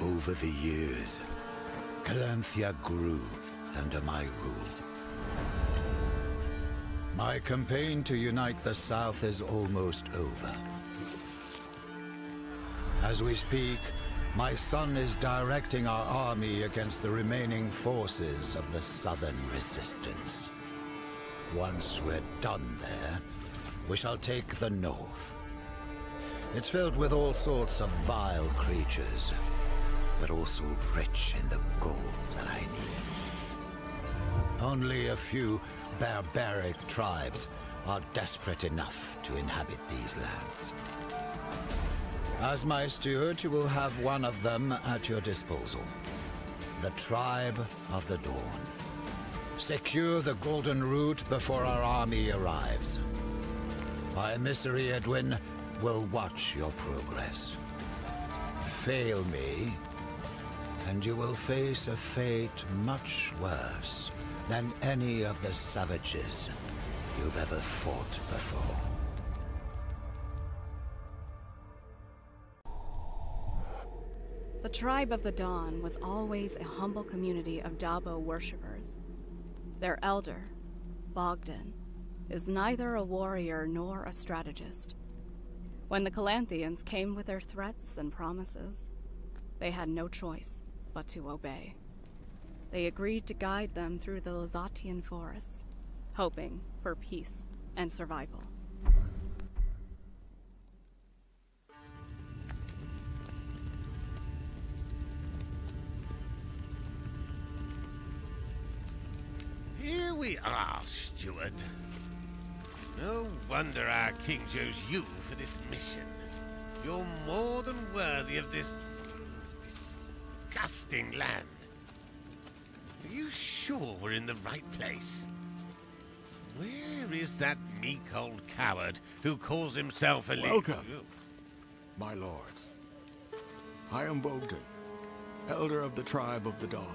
Over the years, Calanthea grew under my rule. My campaign to unite the South is almost over. As we speak, my son is directing our army against the remaining forces of the Southern Resistance. Once we're done there, we shall take the North. It's filled with all sorts of vile creatures, but also rich in the gold that I need. Only a few barbaric tribes are desperate enough to inhabit these lands. As my steward, you will have one of them at your disposal. The Tribe of the Dawn. Secure the Golden Root before our army arrives. My emissary Edwin will watch your progress. Fail me, and you will face a fate much worse than any of the savages you've ever fought before. The tribe of the Dawn was always a humble community of Dabo worshippers. Their elder, Bogdan, is neither a warrior nor a strategist. When the Calanthians came with their threats and promises, they had no choice but to obey. They agreed to guide them through the Lazatian forests, hoping for peace and survival. Here we are, Steward. No wonder our king chose you for this mission. You're more than worthy of this disgusting land. Are you sure we're in the right place? Where is that meek old coward who calls himself a leader? Welcome. My lord, I am Bogdan, elder of the tribe of the Dawn.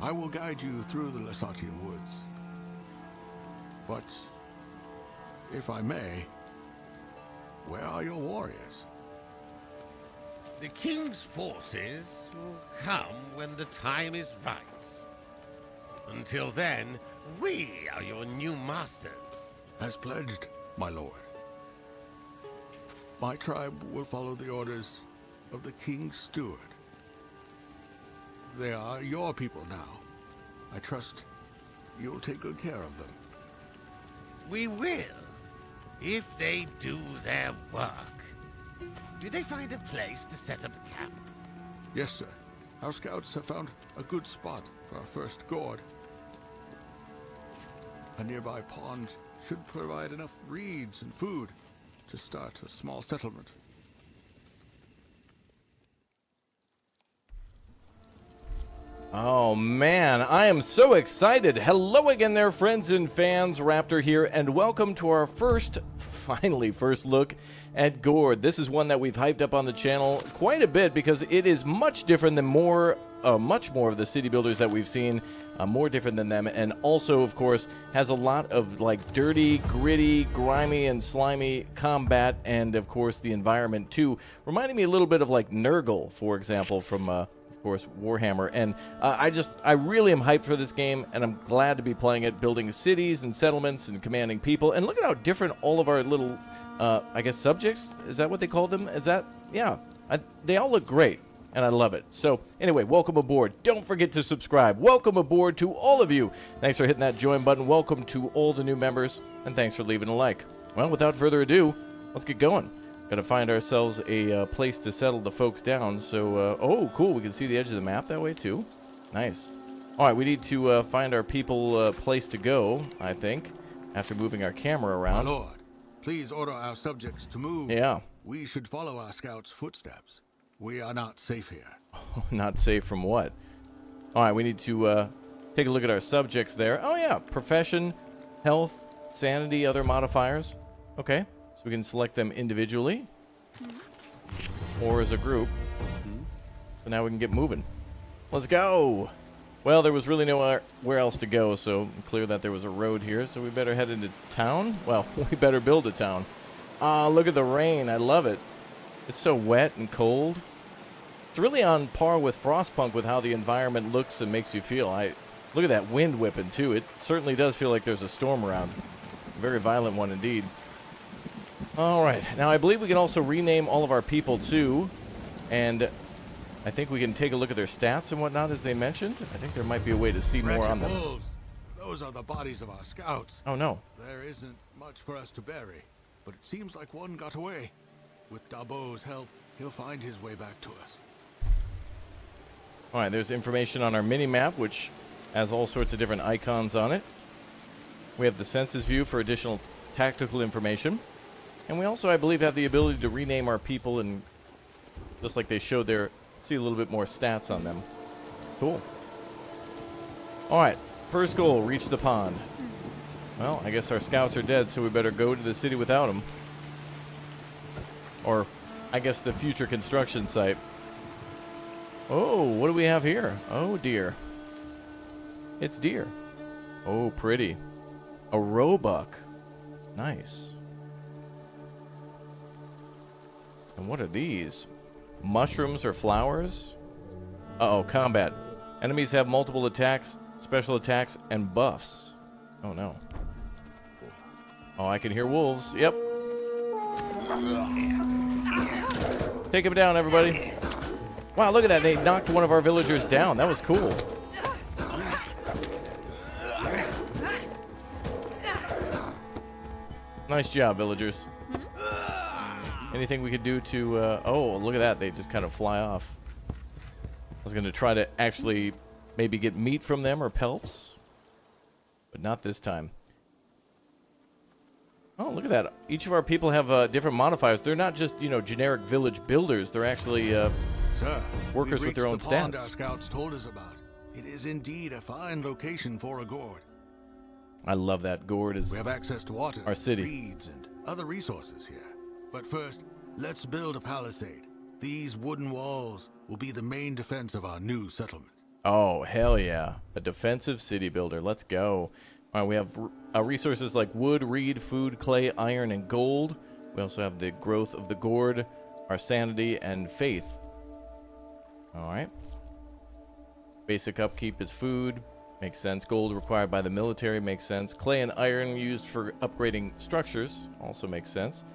I will guide you through the Lasatian woods. But, if I may, where are your warriors? The king's forces will come when the time is right. Until then, we are your new masters. As pledged, my lord. My tribe will follow the orders of the king's steward. They are your people now. I trust you'll take good care of them. We will, if they do their work. Did they find a place to set up camp? Yes, sir. Our scouts have found a good spot for our first gord. A nearby pond should provide enough reeds and food to start a small settlement. Oh man, I am so excited. Hello again there, friends and fans. Raptor here, and welcome to our first, finally, first look at Gord. This is one that we've hyped up on the channel quite a bit because it is much different than more, uh, much more of the city builders that we've seen, uh, more different than them, and also, of course, has a lot of like dirty, gritty, grimy, and slimy combat, and of course the environment too, reminding me a little bit of like Nurgle, for example, from uh, of course, Warhammer. And uh, I just, I really am hyped for this game, and I'm glad to be playing it, building cities and settlements and commanding people. And look at how different all of our little, uh, I guess, subjects, is that what they call them? Is that, yeah, I, they all look great. And I love it. So, anyway, welcome aboard. Don't forget to subscribe. Welcome aboard to all of you. Thanks for hitting that join button. Welcome to all the new members. And thanks for leaving a like. Well, without further ado, let's get going. Got to find ourselves a uh, place to settle the folks down. So, uh, oh, cool. We can see the edge of the map that way, too. Nice. All right, we need to uh, find our people a place to go, I think, after moving our camera around. Lord, please order our subjects to move. Yeah. We should follow our scouts' footsteps. We are not safe here. Not safe from what? All right, we need to uh, take a look at our subjects there. Oh, yeah. Profession, health, sanity, other modifiers. Okay. So we can select them individually or as a group. So now we can get moving. Let's go. Well, there was really nowhere where else to go, so clear that there was a road here. So we better head into town. Well, we better build a town. Ah, look at the rain. I love it. It's so wet and cold. It's really on par with Frostpunk with how the environment looks and makes you feel. I look at that wind whipping too. It certainly does feel like there's a storm around. A very violent one indeed. All right. Now I believe we can also rename all of our people too, and I think we can take a look at their stats and whatnot as they mentioned. I think there might be a way to see more Wretched on them. wolves. Those are the bodies of our scouts. Oh no. There isn't much for us to bury, but it seems like one got away. With Dabo's help, he'll find his way back to us. All right, there's information on our mini map, which has all sorts of different icons on it. We have the census view for additional tactical information. And we also, I believe, have the ability to rename our people and just like they showed there, see a little bit more stats on them. Cool. All right, first goal, reach the pond. Well, I guess our scouts are dead, so we better go to the city without them. Or, I guess, the future construction site. Oh, what do we have here? Oh, dear. It's deer. Oh, pretty. A roebuck. Nice. And what are these? Mushrooms or flowers? Uh oh, combat. Enemies have multiple attacks, special attacks, and buffs. Oh no. Oh, I can hear wolves. Yep. Take him down, everybody. Wow, look at that. They knocked one of our villagers down. That was cool. Nice job, villagers. Anything we could do to... Uh, oh, look at that. They just kind of fly off. I was going to try to actually maybe get meat from them or pelts. But not this time. Oh, look at that. Each of our people have uh, different modifiers. They're not just, you know, generic village builders. They're actually... Uh, Sir, Workers with their own the pond stats. our scouts told us about. It is indeed a fine location for a gord. I love that. Gord is... We have access to water, Our city. reeds, and other resources here. But first, let's build a palisade. These wooden walls will be the main defense of our new settlement. Oh, hell yeah. A defensive city builder. Let's go. All right, we have uh, resources like wood, reed, food, clay, iron, and gold. We also have the growth of the gord, our sanity, and faith. All right. Basic upkeep is food. Makes sense. Gold required by the military makes sense. Clay and iron used for upgrading structures also makes sense.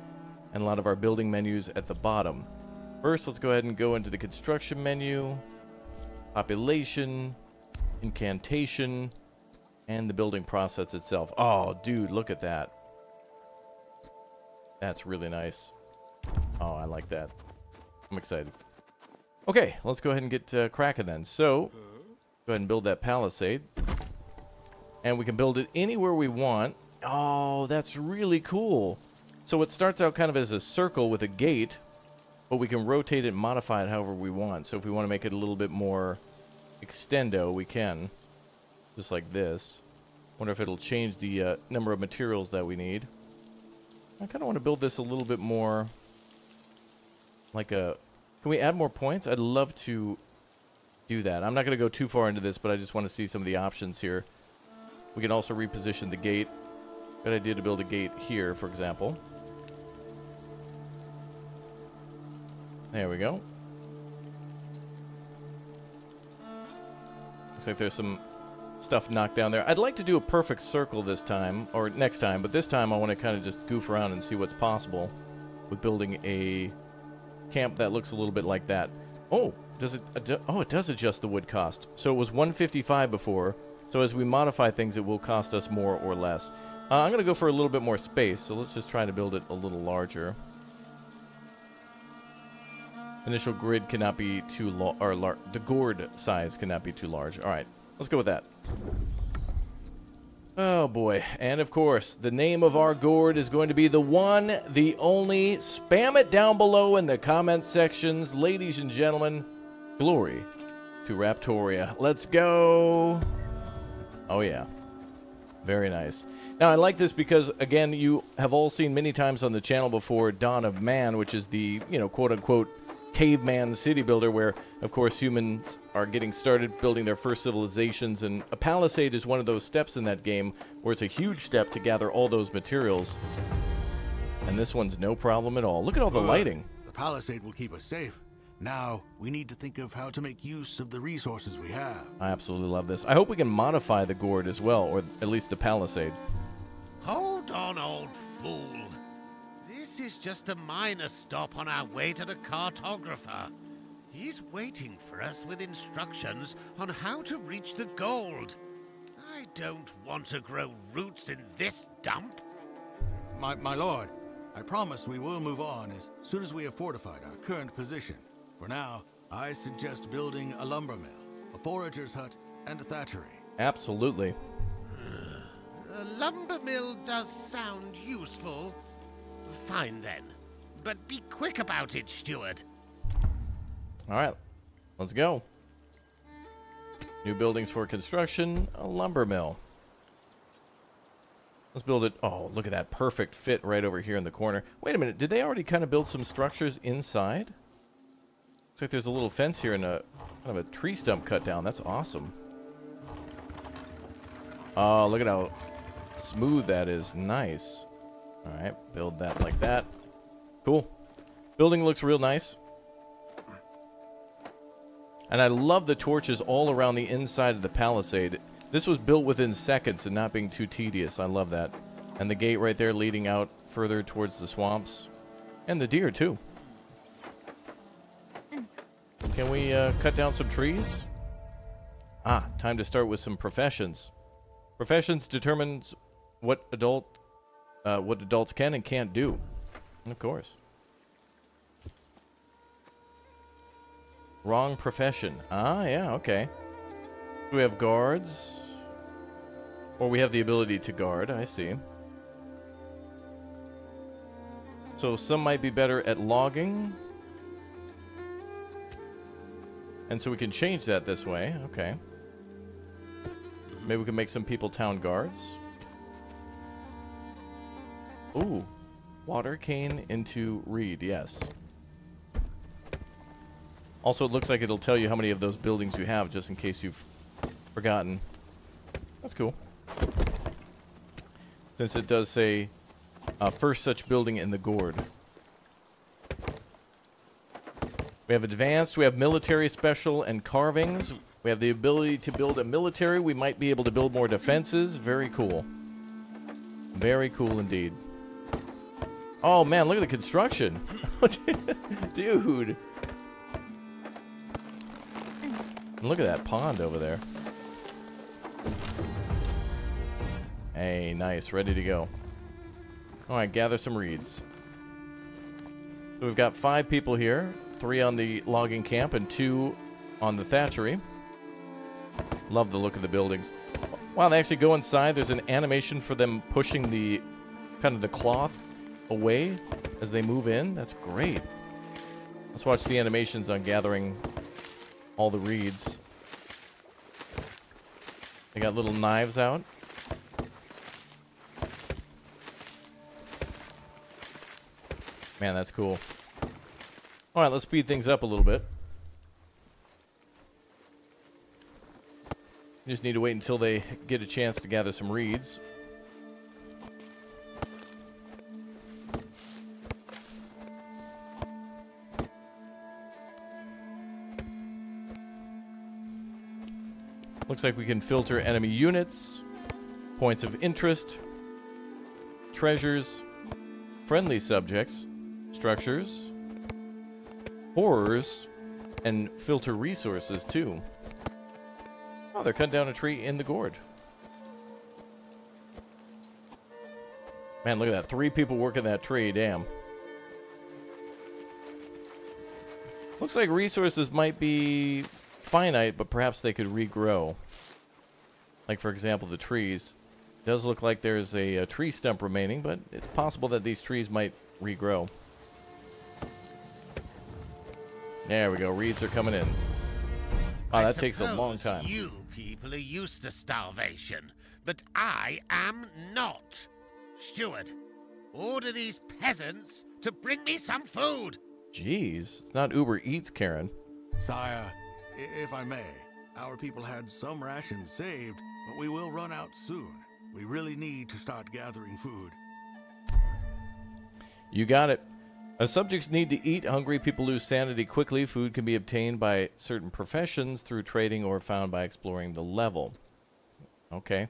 And a lot of our building menus at the bottom. First, let's go ahead and go into the construction menu population, incantation, and the building process itself. Oh, dude, look at that. That's really nice. Oh, I like that. I'm excited. Okay, let's go ahead and get uh, cracking then. So, go ahead and build that palisade. And we can build it anywhere we want. Oh, that's really cool. So it starts out kind of as a circle with a gate, but we can rotate it and modify it however we want. So if we want to make it a little bit more extendo, we can. Just like this. Wonder if it'll change the uh, number of materials that we need. I kind of want to build this a little bit more like a... Can we add more points? I'd love to do that. I'm not going to go too far into this, but I just want to see some of the options here. We can also reposition the gate. Good idea to build a gate here, for example. There we go. Looks like there's some stuff knocked down there. I'd like to do a perfect circle this time, or next time, but this time I want to kind of just goof around and see what's possible with building a camp that looks a little bit like that. Oh, does it? Oh, it does adjust the wood cost. So it was 155 before. So as we modify things, it will cost us more or less. Uh, I'm going to go for a little bit more space, so let's just try to build it a little larger. Initial grid cannot be too large, or lar- the gord size cannot be too large. All right, let's go with that. Oh boy, and of course, the name of our gord is going to be the one, the only. Spam it down below in the comment sections, ladies and gentlemen. Glory to Raptoria. Let's go. Oh yeah. Very nice. Now, I like this because, again, you have all seen many times on the channel before Dawn of Man, which is the, you know, quote unquote caveman city builder, where, of course, humans are getting started building their first civilizations. And a palisade is one of those steps in that game where it's a huge step to gather all those materials. And this one's no problem at all. Look at all the Good. Uh, lighting. The palisade will keep us safe. Now, we need to think of how to make use of the resources we have. I absolutely love this. I hope we can modify the gord as well, or at least the palisade. Hold on, old fool. This is just a minor stop on our way to the cartographer. He's waiting for us with instructions on how to reach the gold. I don't want to grow roots in this dump. My, my lord, I promise we will move on as soon as we have fortified our current position. For now, I suggest building a lumber mill, a forager's hut, and a thatchery. Absolutely. A lumber mill does sound useful. Fine then. But be quick about it, Steward. All right, let's go. New buildings for construction, a lumber mill. Let's build it. Oh, look at that perfect fit right over here in the corner. Wait a minute, did they already kind of build some structures inside? Looks like there's a little fence here and a kind of a tree stump cut down. That's awesome. Oh, look at how smooth that is. Nice. All right, build that like that. Cool. Building looks real nice. And I love the torches all around the inside of the palisade. This was built within seconds and not being too tedious. I love that. And the gate right there leading out further towards the swamps. And the deer, too. Can we uh, cut down some trees? Ah, time to start with some professions. Professions determines what adult, uh, what adults can and can't do. Of course. Wrong profession. Ah, yeah, okay. We have guards? Or we have the ability to guard, I see. So some might be better at logging. And so we can change that this way, okay. Maybe we can make some people town guards. Ooh. Water cane into reed, yes. Also, it looks like it'll tell you how many of those buildings you have, just in case you've forgotten. That's cool. Since it does say, uh, first such building in the gord. We have advanced, we have military special and carvings. We have the ability to build a military. We might be able to build more defenses. Very cool. Very cool indeed. Oh man, look at the construction. Dude. Look at that pond over there. Hey, nice. Ready to go. Alright, gather some reeds. So we've got five people here. Three on the logging camp and two on the thatchery. Love the look of the buildings. Wow, they actually go inside. There's an animation for them pushing the kind of the cloth away as they move in. That's great. Let's watch the animations on gathering all the reeds. They got little knives out. Man, that's cool. All right, let's speed things up a little bit. Just need to wait until they get a chance to gather some reeds. Looks like we can filter enemy units, points of interest, treasures, friendly subjects, structures, horrors, and filter resources too. Oh, they're cutting down a tree in the gord. Man, look at that. Three people working that tree. Damn. Looks like resources might be finite, but perhaps they could regrow. Like, for example, the trees. It does look like there's a, a tree stump remaining, but it's possible that these trees might regrow. There we go. Reeds are coming in. Wow, that takes a long time. You people are used to starvation, but I am not. Steward, order these peasants to bring me some food. Jeez, it's not Uber Eats, Karen. Sire, i- if I may, our people had some rations saved, but we will run out soon. We really need to start gathering food. You got it. As subjects need to eat, hungry people lose sanity quickly. Food can be obtained by certain professions through trading or found by exploring the level. Okay.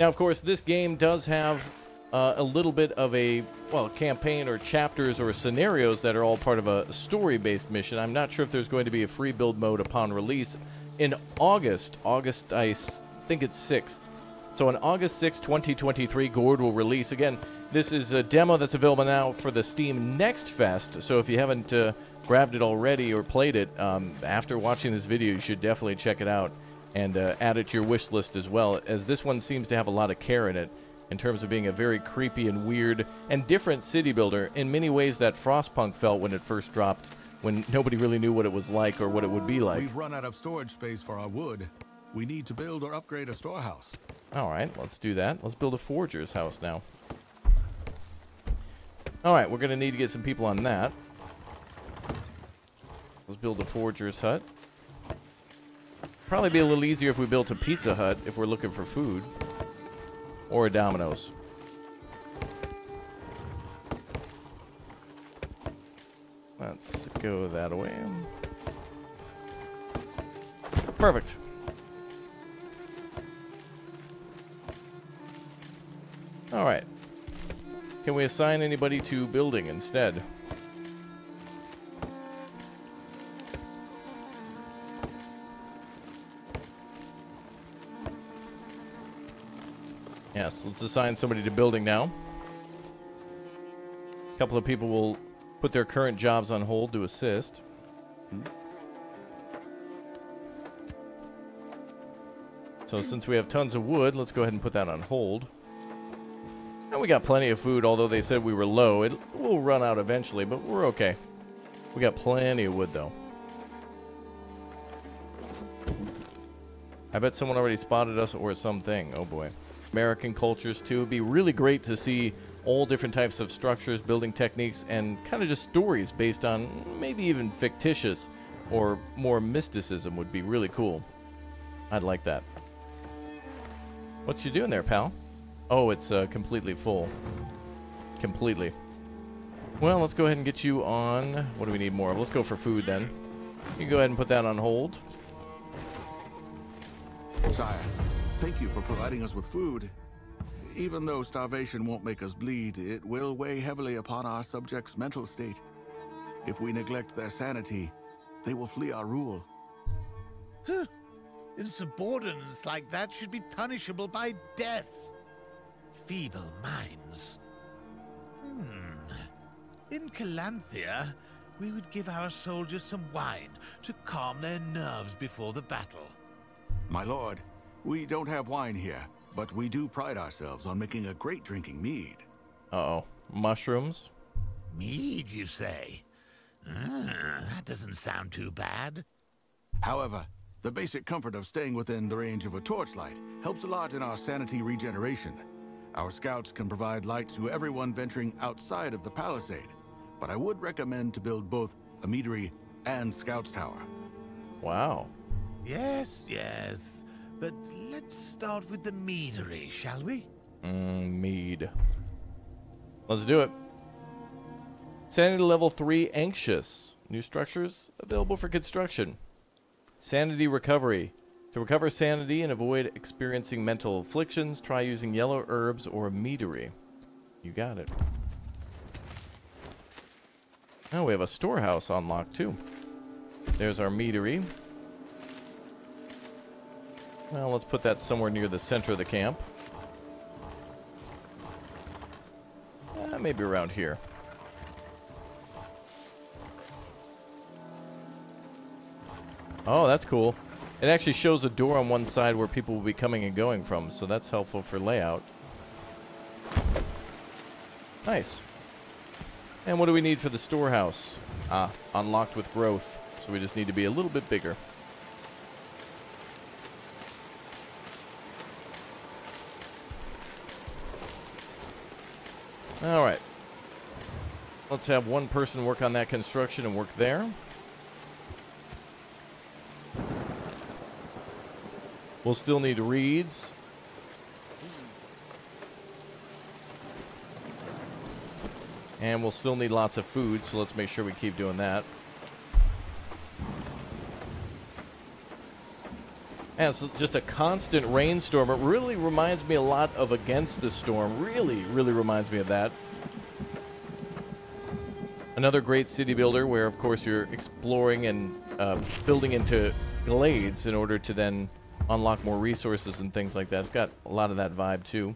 Now, of course, this game does have uh, a little bit of a, well, campaign or chapters or scenarios that are all part of a story-based mission. I'm not sure if there's going to be a free build mode upon release. In August, August, I think it's 6th. So on August 6, 2023, Gord will release. Again, this is a demo that's available now for the Steam Next Fest. So if you haven't uh, grabbed it already or played it, um, after watching this video, you should definitely check it out and uh, add it to your wish list as well, as this one seems to have a lot of care in it in terms of being a very creepy and weird and different city builder in many ways that Frostpunk felt when it first dropped, when nobody really knew what it was like or what it would be like. We've run out of storage space for our wood. We need to build or upgrade a storehouse. All right, let's do that. Let's build a forger's house now. All right, we're going to need to get some people on that. Let's build a forger's hut. Probably be a little easier if we built a Pizza Hut if we're looking for food. Or a Domino's. Let's go that way. Perfect. All right. Can we assign anybody to building instead? Yes, let's assign somebody to building now. A couple of people will put their current jobs on hold to assist. So since we have tons of wood, let's go ahead and put that on hold. And we got plenty of food, although they said we were low. It will run out eventually, but we're okay. We got plenty of wood, though. I bet someone already spotted us or something. Oh, boy. American cultures, too. It'd be really great to see all different types of structures, building techniques, and kind of just stories based on maybe even fictitious or more mysticism would be really cool. I'd like that. What you doing there, pal? Oh, it's uh, completely full. Completely. Well, let's go ahead and get you on... What do we need more of? Let's go for food, then. You can go ahead and put that on hold. Sire, thank you for providing us with food. Even though starvation won't make us bleed, it will weigh heavily upon our subjects' mental state. If we neglect their sanity, they will flee our rule. Insubordinance like that should be punishable by death feeble minds. Hmm. In Calanthea, we would give our soldiers some wine to calm their nerves before the battle. My lord, we don't have wine here, but we do pride ourselves on making a great drinking mead. Uh-oh. Mushrooms? Mead, you say? Ah, that doesn't sound too bad. However, the basic comfort of staying within the range of a torchlight helps a lot in our sanity regeneration. Our scouts can provide light to everyone venturing outside of the palisade, but I would recommend to build both a meadery and scouts tower. Wow. Yes, yes. But let's start with the meadery, shall we? Mm, mead. Let's do it. Sanity level 3 anxious. New structures available for construction. Sanity recovery. To recover sanity and avoid experiencing mental afflictions, try using yellow herbs or meadery. You got it. Oh, we have a storehouse unlocked too. There's our meadery. Well, let's put that somewhere near the center of the camp. Uh, maybe around here. Oh, that's cool. It actually shows a door on one side where people will be coming and going from, so that's helpful for layout. Nice. And what do we need for the storehouse? Ah, unlocked with growth, so we just need to be a little bit bigger. All right. Let's have one person work on that construction and work there. We'll still need reeds. And we'll still need lots of food, so let's make sure we keep doing that. And it's just a constant rainstorm. It really reminds me a lot of Against the Storm. Really, really reminds me of that. Another great city builder where, of course, you're exploring and uh, building into glades in order to then unlock more resources and things like that. It's got a lot of that vibe, too.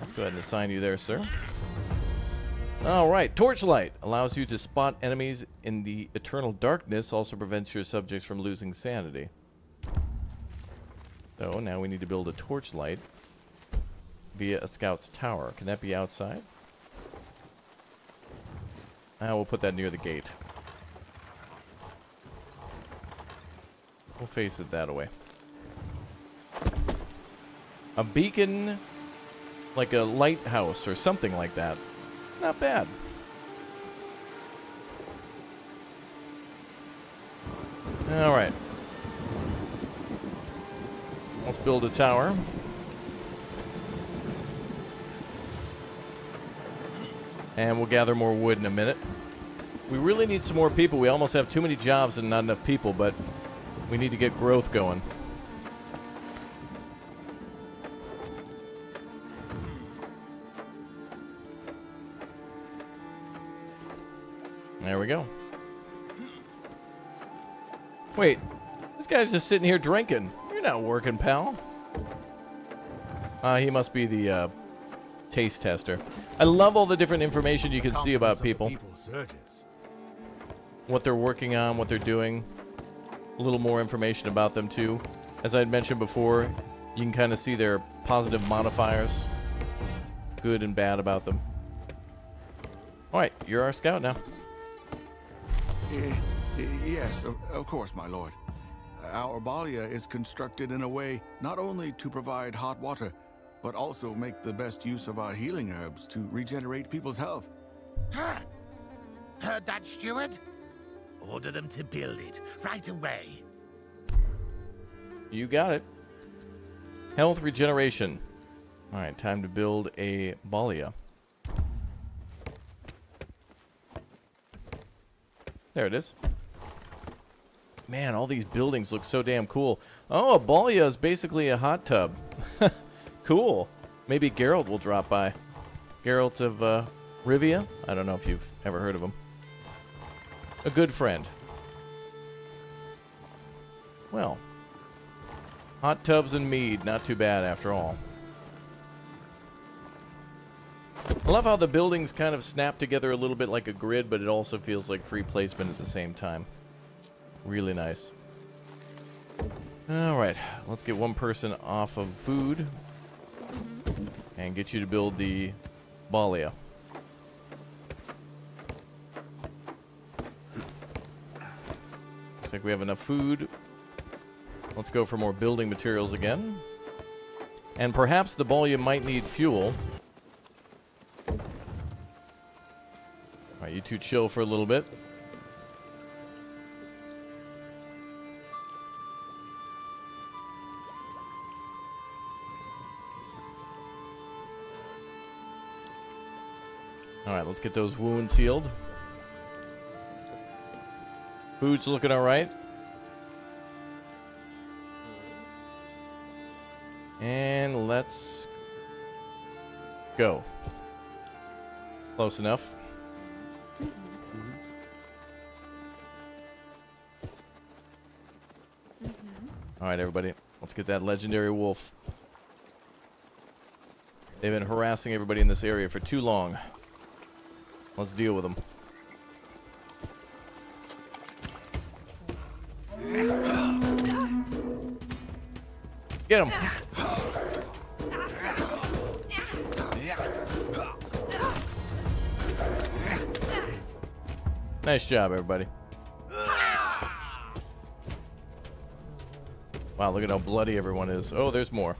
Let's go ahead and assign you there, sir. All right, Torchlight allows you to spot enemies in the eternal darkness, also prevents your subjects from losing sanity. So now we need to build a torchlight via a scout's tower. Can that be outside? Ah, we'll put that near the gate. We'll face it that way. A beacon, like a lighthouse or something like that. Not bad. All right. Build a tower. And we'll gather more wood in a minute. We really need some more people. We almost have too many jobs and not enough people, but we need to get growth going. There we go. Wait, this guy's just sitting here drinking. You're not working, pal. Uh, he must be the uh, taste tester. I love all the different information you can see about people. What they're working on, what they're doing. A little more information about them, too. As I had mentioned before, you can kind of see their positive modifiers. Good and bad about them. Alright, you're our scout now. Eh, yes, of, of course, my lord. Our Balia is constructed in a way not only to provide hot water, but also make the best use of our healing herbs to regenerate people's health. Huh. Heard that, steward? Order them to build it right away. You got it. Health regeneration. Alright, time to build a Balia. There it is. Man, all these buildings look so damn cool. Oh, a Balia is basically a hot tub. cool. Maybe Geralt will drop by. Geralt of uh, Rivia? I don't know if you've ever heard of him. A good friend. Well, hot tubs and mead, not too bad after all. I love how the buildings kind of snap together a little bit like a grid, but it also feels like free placement at the same time. Really nice. Alright, let's get one person off of food. And get you to build the Balia. Looks like we have enough food. Let's go for more building materials again. And perhaps the Balia might need fuel. Alright, you two chill for a little bit. Let's get those wounds healed. Food's looking alright. And let's go. Close enough. Alright, everybody. Let's get that legendary wolf. They've been harassing everybody in this area for too long. Let's deal with them. Get him! Nice job, everybody. Wow, look at how bloody everyone is. Oh, there's more.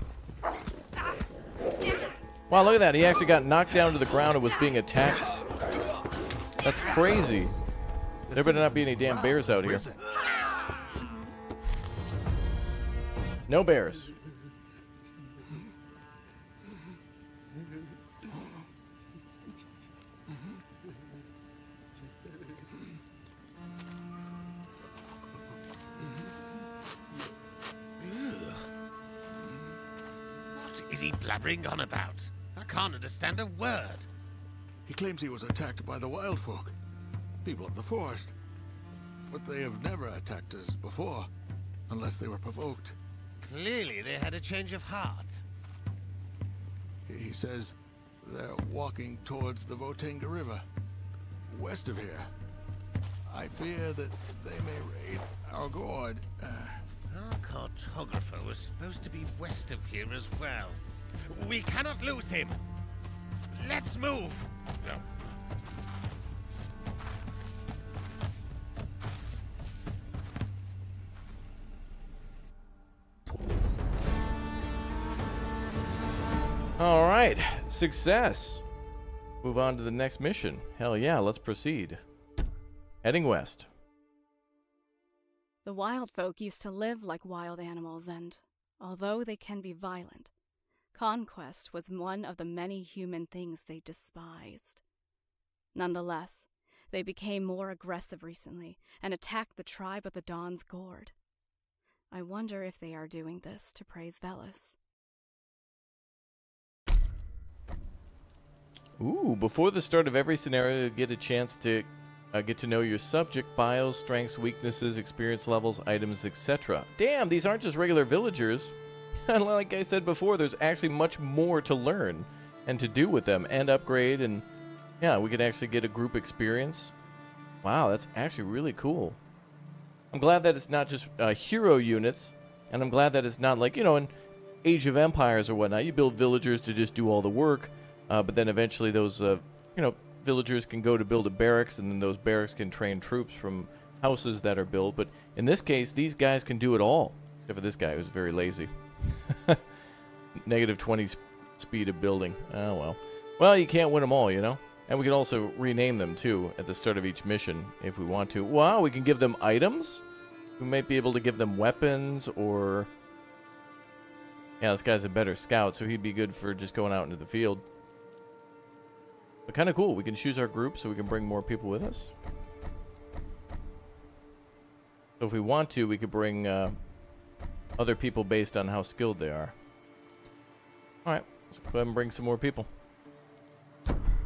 Wow, look at that. He actually got knocked down to the ground and was being attacked. That's crazy. There better not be any damn bears out here. No bears. He claims he was attacked by the wild folk, people of the forest. But they have never attacked us before, unless they were provoked. Clearly they had a change of heart. He says they're walking towards the Votenga River, west of here. I fear that they may raid our gord. Uh, Our cartographer was supposed to be west of here as well. We cannot lose him. Let's move. All right, success. Move on to the next mission. Hell yeah, let's proceed. Heading west. The wild folk used to live like wild animals, and although they can be violent, conquest was one of the many human things they despised. Nonetheless, they became more aggressive recently and attacked the tribe of the Dawn's Gord. I wonder if they are doing this to praise Velis. Ooh, before the start of every scenario, you get a chance to uh, get to know your subject, bios, strengths, weaknesses, experience levels, items, etc. Damn, these aren't just regular villagers. like I said before, there's actually much more to learn and to do with them and upgrade and yeah, we could actually get a group experience. Wow, that's actually really cool. I'm glad that it's not just uh, hero units, and I'm glad that it's not like, you know, in Age of Empires or whatnot, you build villagers to just do all the work, uh, but then eventually those, uh, you know, villagers can go to build a barracks, and then those barracks can train troops from houses that are built. But in this case, these guys can do it all, except for this guy who's very lazy. Negative 20 sp- speed of building. Oh, well. Well, you can't win them all, you know? And we can also rename them, too, at the start of each mission, if we want to. Wow, we can give them items? We might be able to give them weapons, or... Yeah, this guy's a better scout, so he'd be good for just going out into the field. But kind of cool. We can choose our group so we can bring more people with us. So if we want to, we could bring uh, other people based on how skilled they are. Alright, let's go ahead and bring some more people.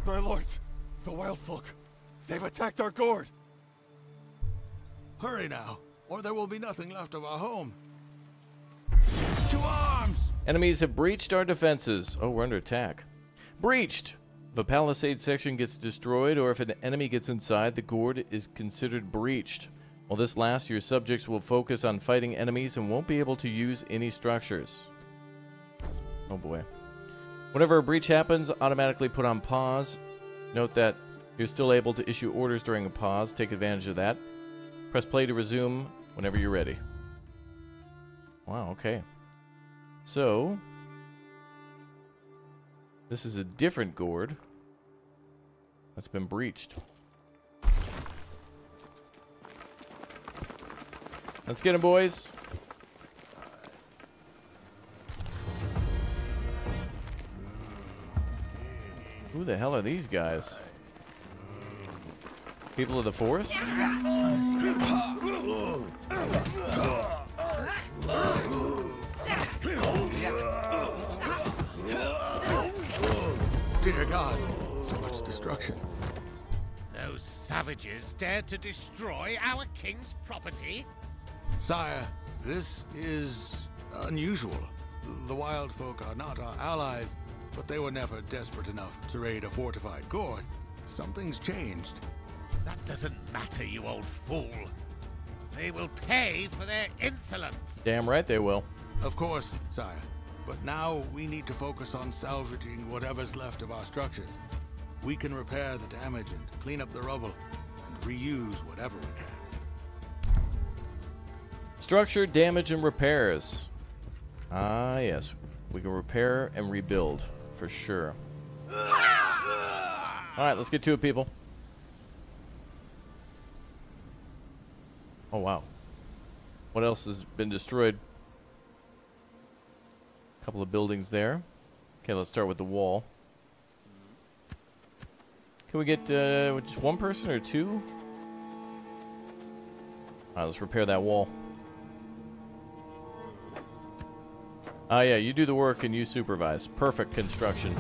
My lords, the wild folk, they've attacked our gord. Hurry now, or there will be nothing left of our home. To arms! Enemies have breached our defenses. Oh, we're under attack. Breached! If a palisade section gets destroyed or if an enemy gets inside, the gord is considered breached. While this lasts, your subjects will focus on fighting enemies and won't be able to use any structures. Oh boy. Whenever a breach happens, automatically put on pause. Note that you're still able to issue orders during a pause. Take advantage of that. Press play to resume whenever you're ready. Wow, okay. So, this is a different gord that's been breached. Let's get him, boys. Who the hell are these guys? People of the forest? Dear God, so much destruction. Those savages dared to destroy our king's property? Sire, this is unusual. The wild folk are not our allies, but they were never desperate enough to raid a fortified gord. Something's changed. That doesn't matter, you old fool. They will pay for their insolence. Damn right they will. Of course, sire. But now we need to focus on salvaging whatever's left of our structures. We can repair the damage and clean up the rubble, and reuse whatever we can. Structure, damage, and repairs. Ah, yes. We can repair and rebuild, for sure. Alright, let's get to it, people. Oh, wow. What else has been destroyed? A couple of buildings there. Okay, let's start with the wall. Can we get uh, just one person or two? Alright, let's repair that wall. Oh, yeah, you do the work and you supervise. Perfect construction.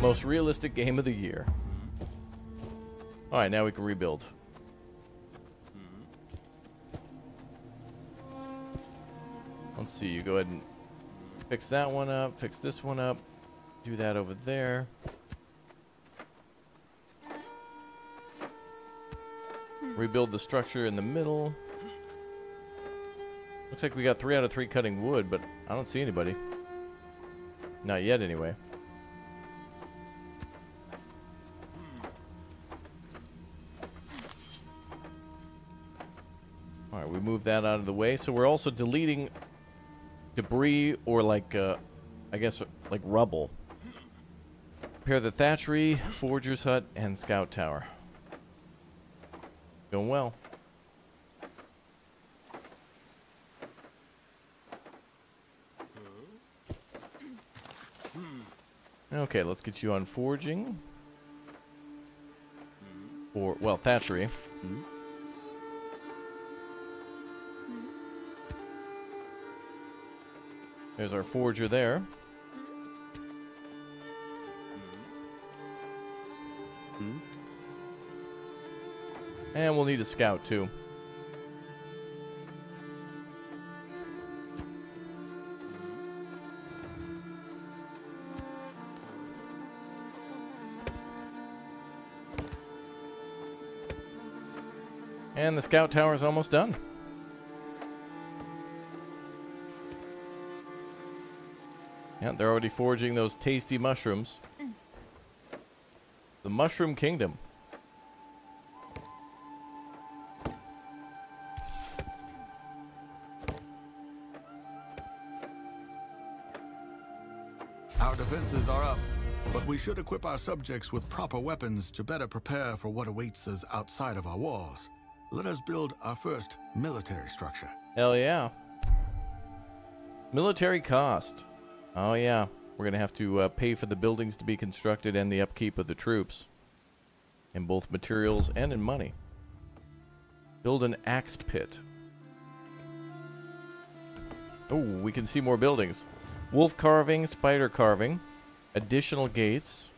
Most realistic game of the year. Mm-hmm. Alright, now we can rebuild. Mm-hmm. Let's see, you go ahead and fix that one up, fix this one up, do that over there. Hmm. Rebuild the structure in the middle. Looks like we got three out of three cutting wood, but I don't see anybody. Not yet, anyway. Alright, we move that out of the way. So we're also deleting debris or like, uh, I guess, like rubble. Repair the thatchery, forger's hut, and scout tower. Going well. Okay, let's get you on forging. Or, well, thatchery. There's our forger there. And we'll need a scout too. And the scout tower is almost done. Yeah, they're already foraging those tasty mushrooms. The Mushroom Kingdom. Our defenses are up, but we should equip our subjects with proper weapons to better prepare for what awaits us outside of our walls. Let us build our first military structure. Hell yeah. Military cost. Oh yeah. We're going to have to uh, pay for the buildings to be constructed and the upkeep of the troops. In both materials and in money. Build an axe pit. Oh, we can see more buildings. Wolf carving, spider carving, additional gates,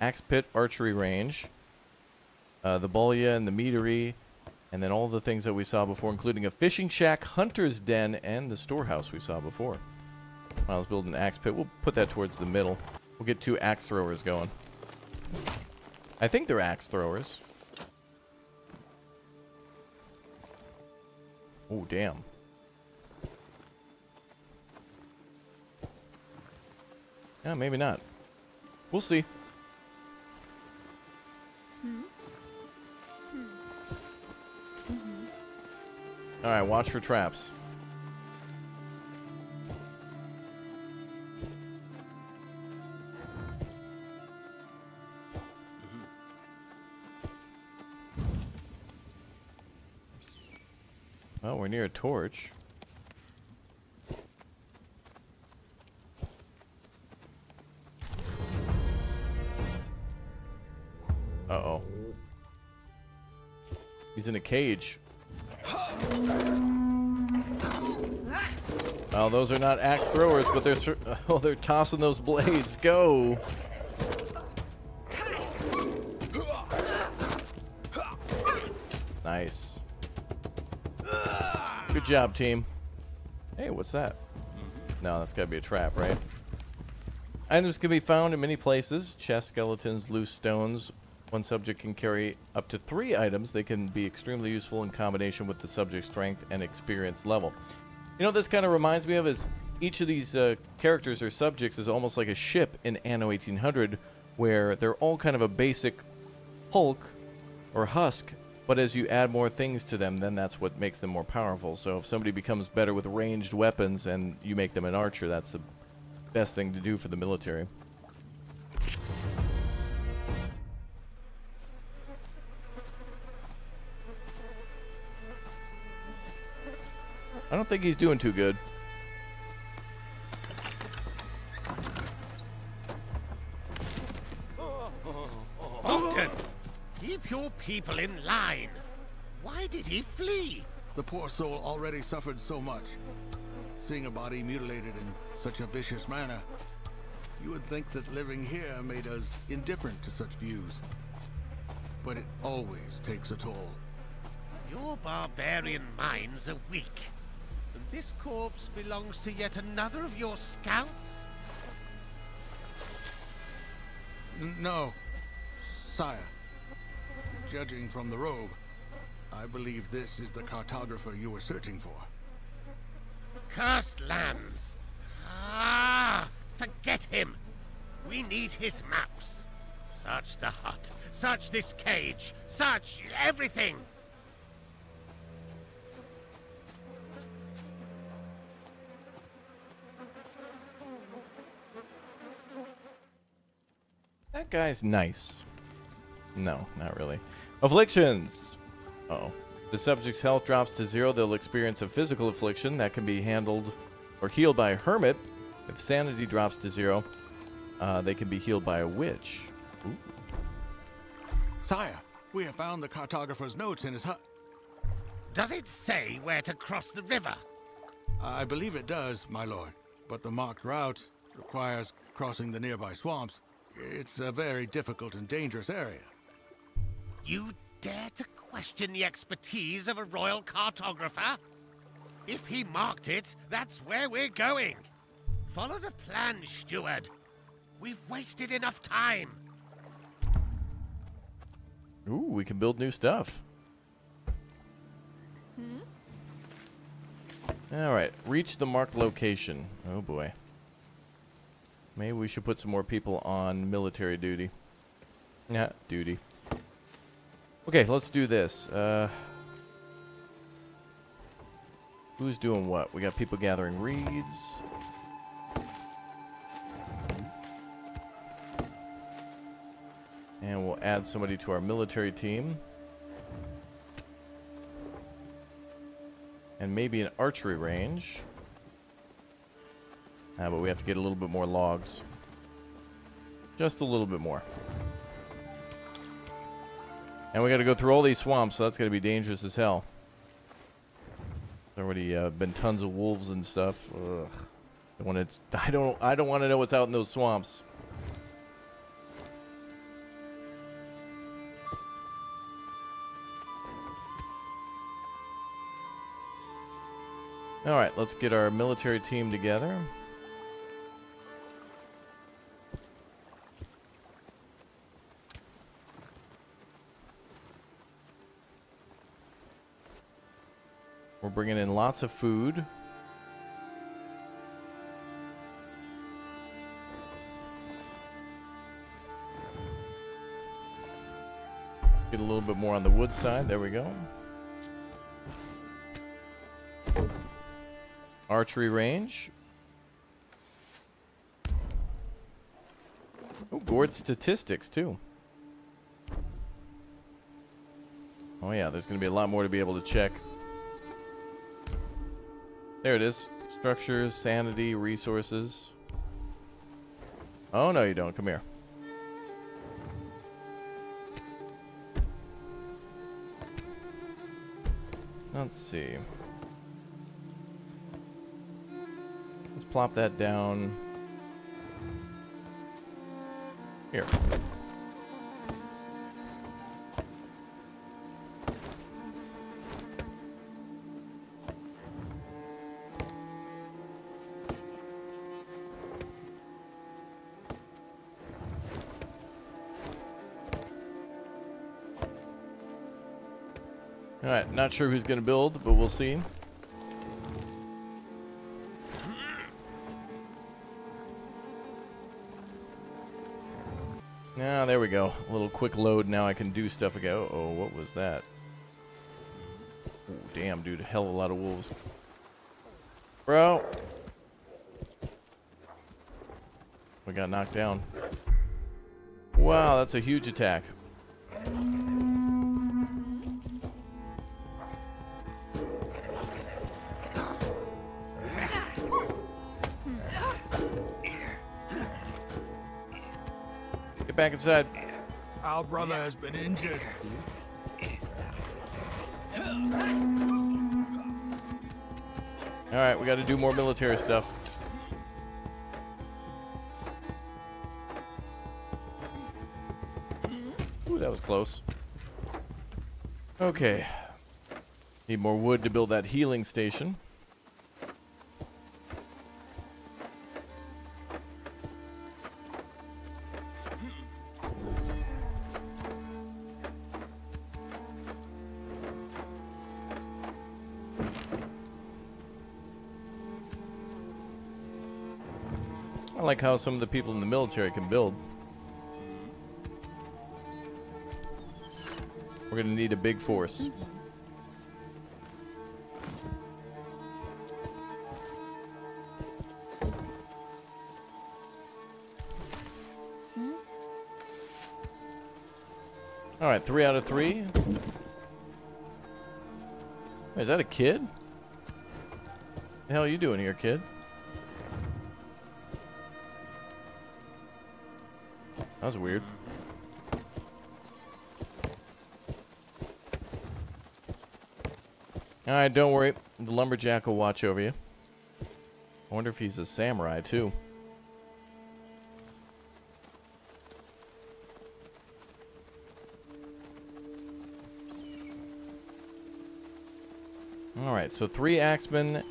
axe pit archery range, uh, the Balia and the meadery, and then all the things that we saw before, including a fishing shack, hunter's den, and the storehouse we saw before. Let's build an axe pit. We'll put that towards the middle. We'll get two axe throwers going. I think they're axe throwers. Oh, damn. Yeah, maybe not. We'll see. Alright, watch for traps. Oh, we're near a torch. Uh-oh. He's in a cage. Oh, those are not axe throwers, but they're oh, they're tossing those blades. Go. Nice. Good job, team. Hey, what's that? No, that's gotta be a trap, right? Items can be found in many places. Chest, skeletons, loose stones. One subject can carry up to three items. They can be extremely useful in combination with the subject's strength and experience level. You know this kind of reminds me of is each of these uh, characters or subjects is almost like a ship in Anno 1800 where they're all kind of a basic hulk or husk, but as you add more things to them, then that's what makes them more powerful. So if somebody becomes better with ranged weapons and you make them an archer, that's the best thing to do for the military. I don't think he's doing too good. Ogden, keep your people in line. Why did he flee? The poor soul already suffered so much. seeing a body mutilated in such a vicious manner. You would think that living here made us indifferent to such views. But it always takes a toll. Your barbarian minds are weak. This corpse belongs to yet another of your scouts? No, sire. Judging from the robe, I believe this is the cartographer you were searching for. Cursed lands! Ah! Forget him! We need his maps. Search the hut. Search this cage. Search everything! That guy's nice. No, not really. Afflictions. Uh oh. The subject's health drops to zero. They'll experience a physical affliction that can be handled or healed by a hermit. If sanity drops to zero, uh, they can be healed by a witch. Ooh. Sire, we have found the cartographer's notes in his hut. Does it say where to cross the river? I believe it does, my lord. But the marked route requires crossing the nearby swamps. It's a very difficult and dangerous area. You dare to question the expertise of a royal cartographer? If he marked it, that's where we're going. Follow the plan, steward. We've wasted enough time. Ooh, we can build new stuff. Hmm? All right, reach the marked location. Oh boy. Maybe we should put some more people on military duty. Yeah, duty. Okay, let's do this. Uh, who's doing what? We got people gathering reeds. And we'll add somebody to our military team. And maybe an archery range. Ah, but we have to get a little bit more logs. Just a little bit more. And we got to go through all these swamps, so that's going to be dangerous as hell. There's already uh, been tons of wolves and stuff. Ugh. When it's, I don't, I don't want to know what's out in those swamps. All right, let's get our military team together. Bringing in lots of food. Get a little bit more on the wood side. There we go. Archery range. Oh, gord statistics too. Oh yeah, there's going to be a lot more to be able to check. There it is. Structures, sanity, resources. Oh, no, you don't. Come here. Let's see. Let's plop that down. Alright, not sure who's going to build, but we'll see. Ah, there we go. A little quick load. Now I can do stuff again. Uh oh, what was that? Ooh, damn, dude. A hell of a lot of wolves. Bro. We got knocked down. Wow, that's a huge attack. Back inside. Our brother has been injured. All right, we got to do more military stuff. Ooh, that was close. Okay. Need more wood to build that healing station. Like how some of the people in the military can build. We're gonna need a big force. All right, three out of three. Hey, Is that a kid? The hell are you doing here, kid? That was weird. Alright, don't worry. The lumberjack will watch over you. I wonder if he's a samurai, too. Alright, so three axemen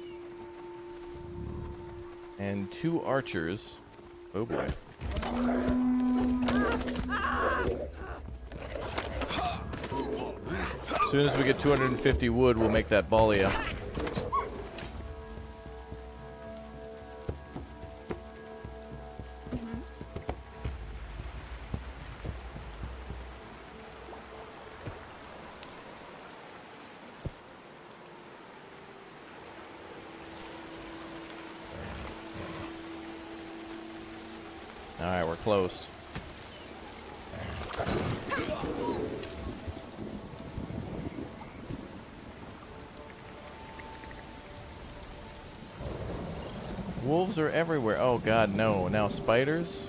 and two archers. Oh boy. Soon as we get 250 wood, we'll make that Balia. Alright, no. Now spiders?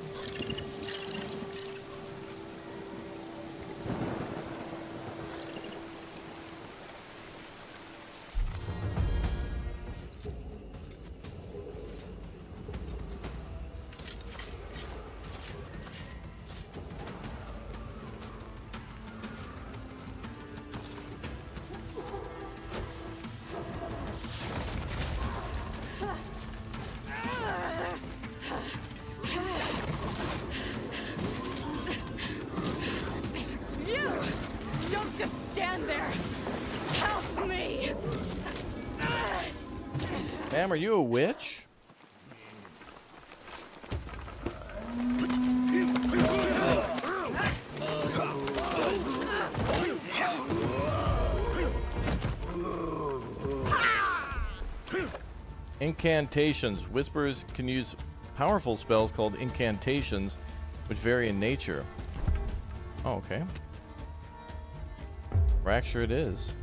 Ma'am, are you a witch? Incantations. Whispers can use powerful spells called incantations, which vary in nature. Oh, okay. Fracture it is.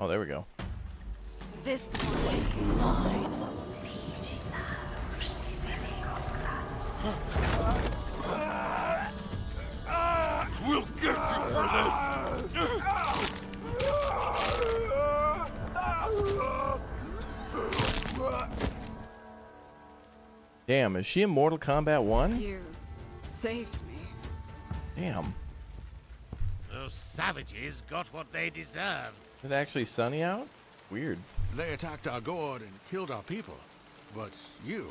Oh, there we go. This mine. We'll get you for this! Damn, is she in Mortal Kombat 1? You saved me. Damn. Those savages got what they deserved. Is it actually sunny out? Weird. They attacked our gord and killed our people. But you,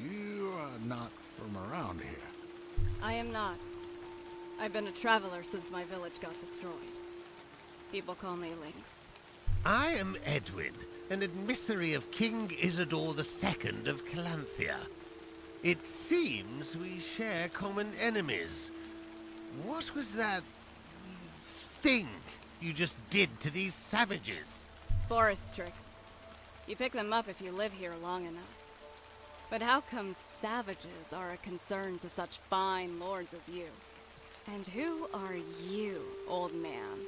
you are not from around here. I am not. I've been a traveler since my village got destroyed. People call me Lynx. I am Edwin, an emissary of King Isidore II of Calanthea. It seems we share common enemies. What was that thing you just did to these savages? Forest tricks. You pick them up if you live here long enough. But how come savages are a concern to such fine lords as you? And who are you, old man?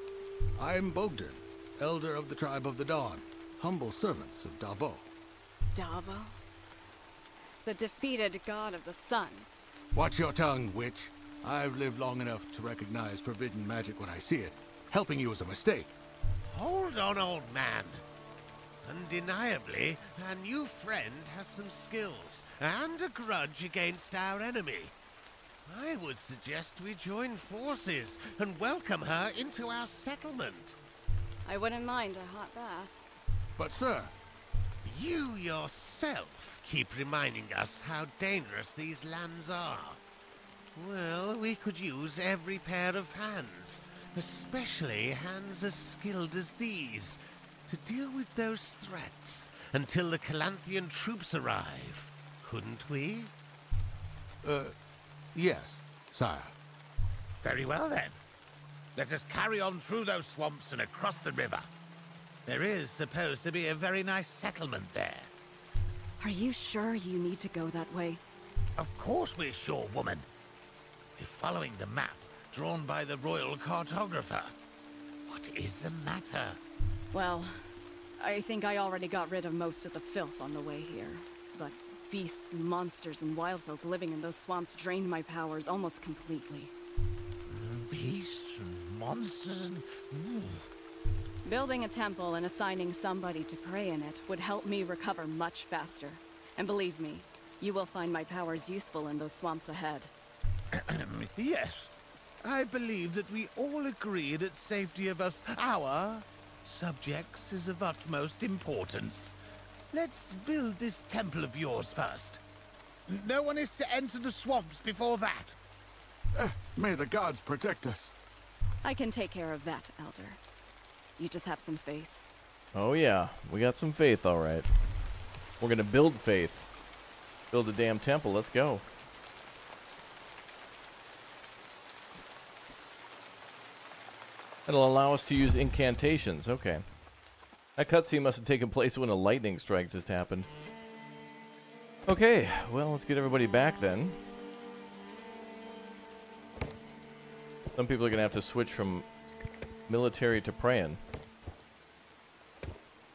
I am Bogdan, elder of the tribe of the Dawn, humble servants of Dabo. Dabo? The defeated god of the sun. Watch your tongue, witch. I've lived long enough to recognize forbidden magic when I see it. Helping you is a mistake. Hold on, old man. Undeniably, our new friend has some skills and a grudge against our enemy. I would suggest we join forces and welcome her into our settlement. I wouldn't mind a hot bath. But, sir, You yourself keep reminding us how dangerous these lands are. Well, we could use every pair of hands, especially hands as skilled as these, to deal with those threats until the Calanthian troops arrive. Couldn't we? uh, yes, sire. Very well then. Let us carry on through those swamps and across the river. There is supposed to be a very nice settlement there. Are you sure you need to go that way? Of course we're sure, woman. We're following the map drawn by the royal cartographer. What is the matter? Well, I think I already got rid of most of the filth on the way here. But beasts, monsters, and wild folk living in those swamps drained my powers almost completely. Beasts monsters and... Ooh. Building a temple and assigning somebody to pray in it would help me recover much faster. And believe me, you will find my powers useful in those swamps ahead. yes. I believe that we all agree that safety of us, our subjects, is of utmost importance. Let's build this temple of yours first. No one is to enter the swamps before that. Eh, may the gods protect us. I can take care of that, Elder. You just have some faith. Oh yeah, we got some faith, all right. We're gonna build faith. Build a damn temple. Let's go. It'll allow us to use incantations. Okay. That cutscene must have taken place when a lightning strike just happened. Okay, well, let's get everybody back then. Some people are going to have to switch from military to praying.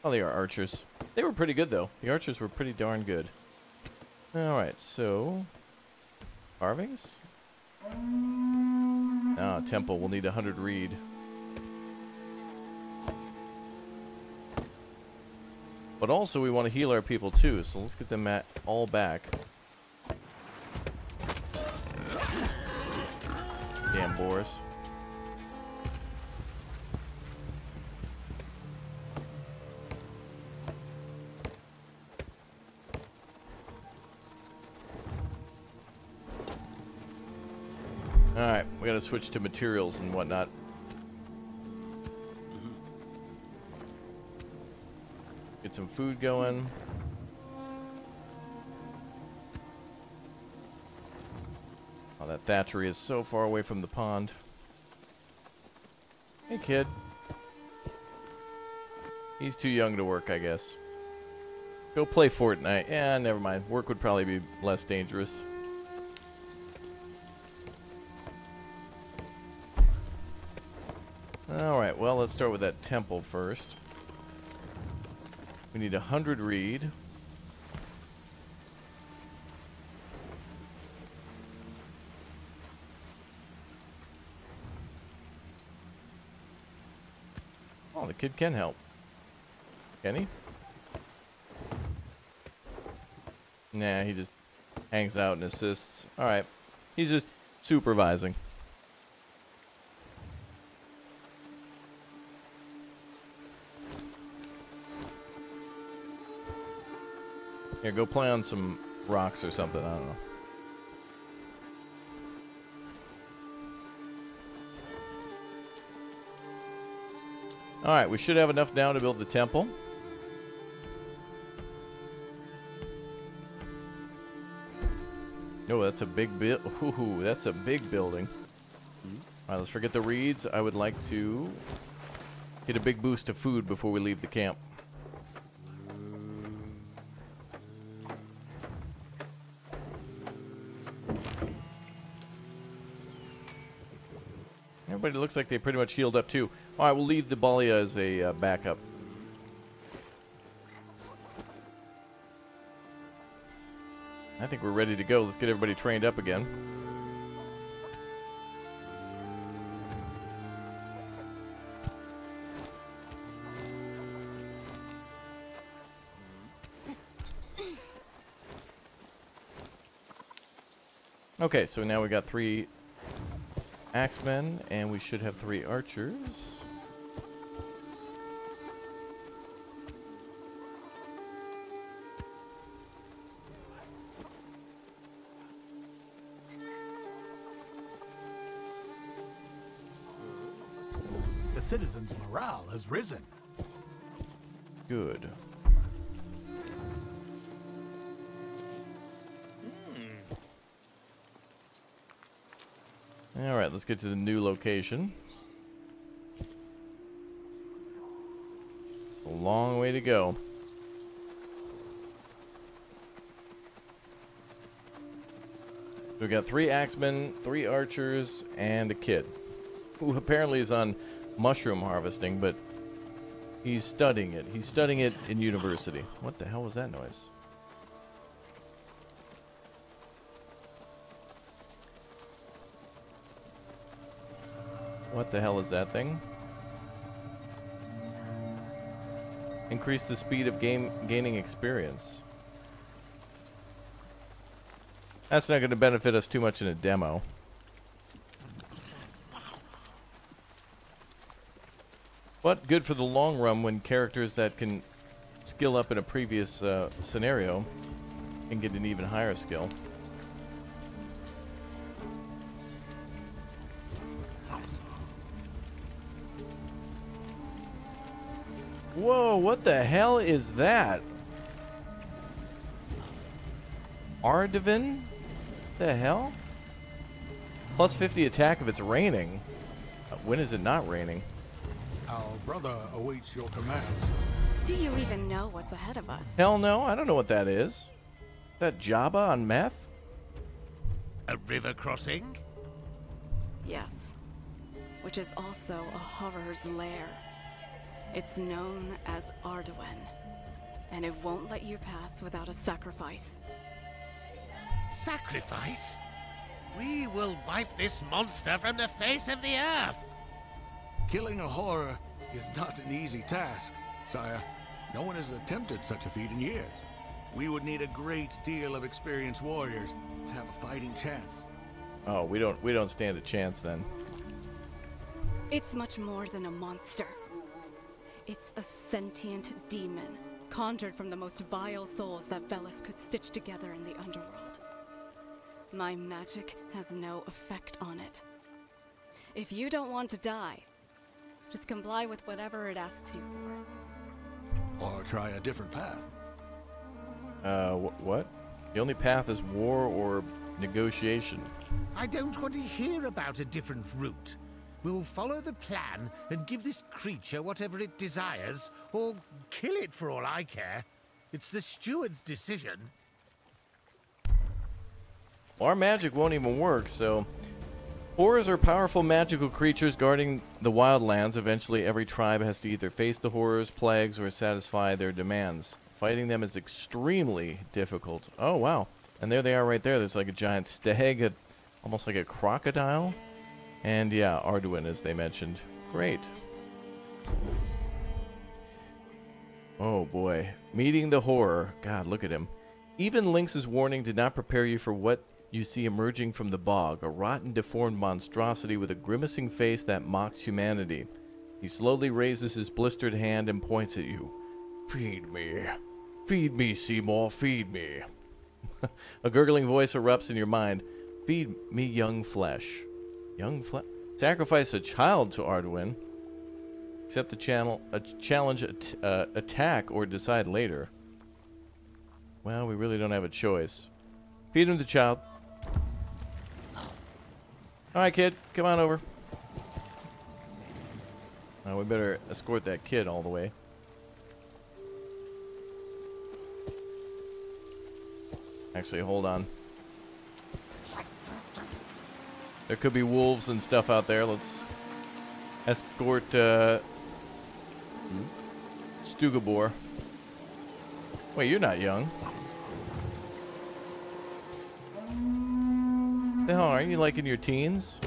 Oh, they are archers. They were pretty good, though. The archers were pretty darn good. Alright, so... Carvings? Ah, temple. We'll need a 100 reed. But also, we want to heal our people, too, so let's get them at all back. Damn boars. Alright, we gotta switch to materials and whatnot. Get some food going. Oh, that thatchery is so far away from the pond. Hey, kid. He's too young to work, I guess. Go play Fortnite. Yeah, never mind. Work would probably be less dangerous. Alright, well, let's start with that temple first. We need a hundred reed. Oh, the kid can help. Can he? Nah, he just hangs out and assists. Alright. He's just supervising. Here, go play on some rocks or something. I don't know. Alright, we should have enough now to build the temple. Oh, that's a big bit. Ooh, that's a big building. Alright, let's forget the reeds. I would like to get a big boost of food before we leave the camp. Looks like they pretty much healed up too. All right, we'll leave the Balia as a uh, backup. I think we're ready to go. Let's get everybody trained up again. Okay, so now we got three axemen, and we should have three archers. The citizens' morale has risen. Good. All right, let's get to the new location. A long way to go. We got three axemen, three archers, and a kid, who apparently is on mushroom harvesting, but he's studying it. He's studying it in university. What the hell was that noise? What the hell is that thing? Increase the speed of game gaining experience. That's not going to benefit us too much in a demo. But good for the long run when characters that can skill up in a previous uh, scenario can get an even higher skill. What the hell is that? Ardavan? The hell? Plus 50 attack if it's raining. Uh, When is it not raining? Our brother awaits your commands. Do you even know what's ahead of us? Hell no, I don't know what that is. That Jabba on meth? A river crossing? Yes. Which is also a horror's lair. It's known as Arduin. And it won't let you pass without a sacrifice. Sacrifice? We will wipe this monster from the face of the earth. Killing a horror is not an easy task, sire. No one has attempted such a feat in years. We would need a great deal of experienced warriors to have a fighting chance. Oh, we don't we don't stand a chance then. It's much more than a monster. It's a sentient demon, conjured from the most vile souls that Velis could stitch together in the underworld. My magic has no effect on it. If you don't want to die, just comply with whatever it asks you for. Or try a different path. Uh, wh- what? The only path is war or negotiation. I don't want to hear about a different route. We'll follow the plan and give this creature whatever it desires, or kill it for all I care. It's the steward's decision. Our magic won't even work, so. Horrors are powerful magical creatures guarding the wildlands. Eventually, every tribe has to either face the horrors, plagues, or satisfy their demands. Fighting them is extremely difficult. Oh, wow. And there they are right there. There's like a giant stag, a, almost like a crocodile. And yeah, Arduin, as they mentioned. Great. Oh boy. Meeting the horror. God, look at him. Even Lynx's warning did not prepare you for what you see emerging from the bog a rotten, deformed monstrosity with a grimacing face that mocks humanity. He slowly raises his blistered hand and points at you. Feed me. Feed me, Seymour, feed me. a gurgling voice erupts in your mind. Feed me young flesh. Young flesh? Sacrifice a child to Arduin. Accept the channel, a challenge at, uh, attack or decide later. Well, we really don't have a choice. Feed him the child. Alright, kid. Come on over. Now we better escort that kid all the way. Actually, hold on. There could be wolves and stuff out there. Let's escort uh, Stugabor. Wait, you're not young. The hell are you like in your teens?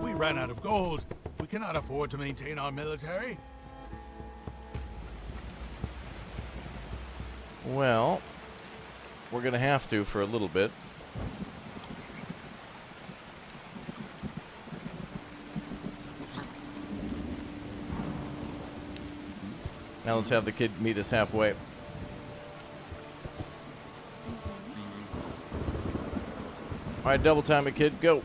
We ran out of gold. We cannot afford to maintain our military. Well, we're gonna have to for a little bit. Now let's have the kid meet us halfway. All right, double time it, kid. Go.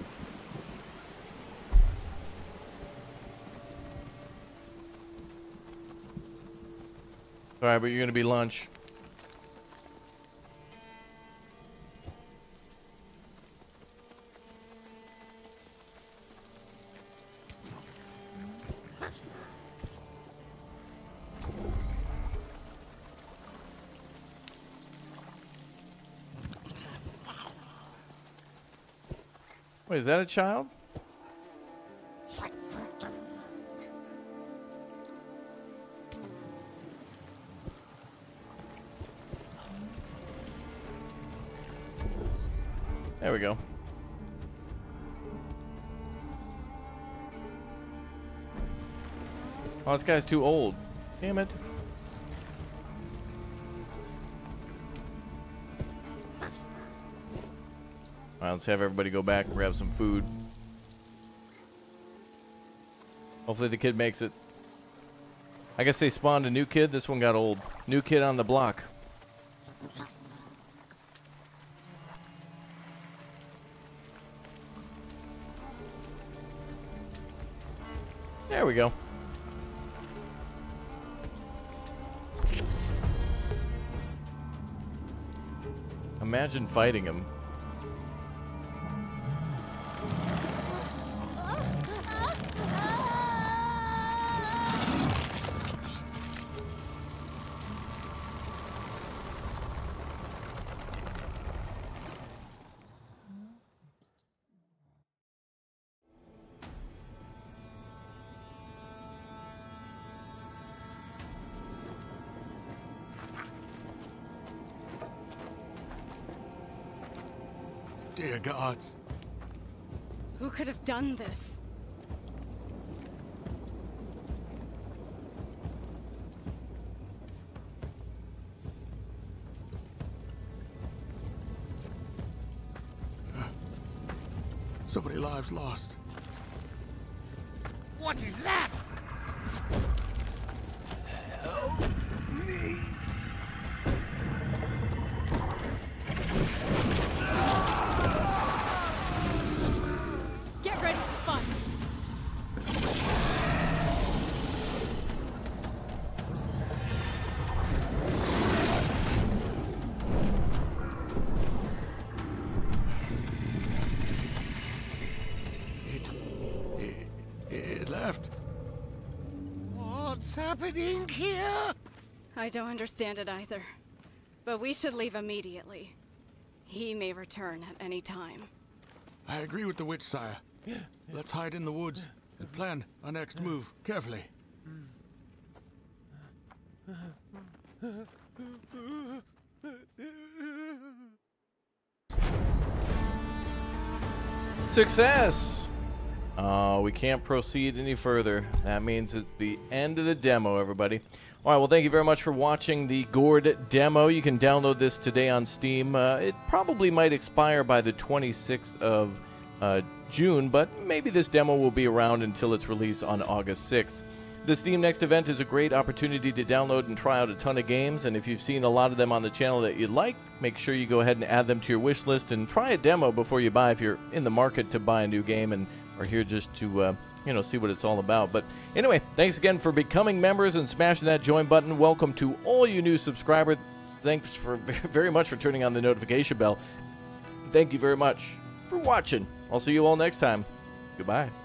All right, but you're gonna be lunch. Wait, is that a child? There we go. Oh, this guy's too old. Damn it. Let's have everybody go back and grab some food. Hopefully the kid makes it. I guess they spawned a new kid. This one got old. New kid on the block. There we go. Imagine fighting him. Dear gods. Who could have done this? So many lives lost. What is that? Get I don't understand it either. But we should leave immediately. He may return at any time. I agree with the witch, sire. Let's hide in the woods and plan our next move carefully. Success! Oh, we can't proceed any further. That means it's the end of the demo, everybody. All right, well, thank you very much for watching the Gord demo. You can download this today on Steam. Uh, it probably might expire by the 26th of uh, June, but maybe this demo will be around until its release on August 6th. The Steam Next event is a great opportunity to download and try out a ton of games, and if you've seen a lot of them on the channel that you like, make sure you go ahead and add them to your wish list and try a demo before you buy if you're in the market to buy a new game and are here just to uh, you know see what it's all about. But anyway, thanks again for becoming members and smashing that join button. Welcome to all you new subscribers. Thanks for very much for turning on the notification bell. Thank you very much for watching. I'll see you all next time. Goodbye.